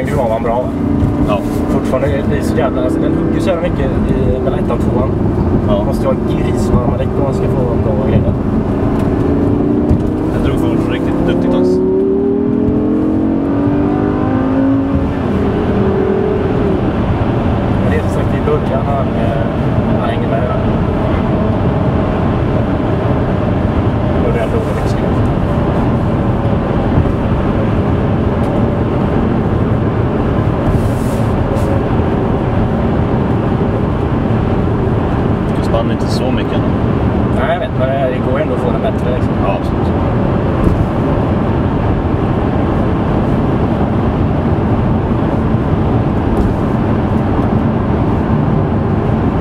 den Grava'n bra. Ja. Fortfarande blir så jävla... Alltså, den hugger så jävla mycket i, mellan ettan och tvåan. Ja. Man måste ha grisvarma däck om man ska få bra grejer. Jag drog förmodligen riktigt duktigt också. Spann inte så mycket. Nej, jag vet, men det går ändå att få den bättre. Liksom. Ja, absolut.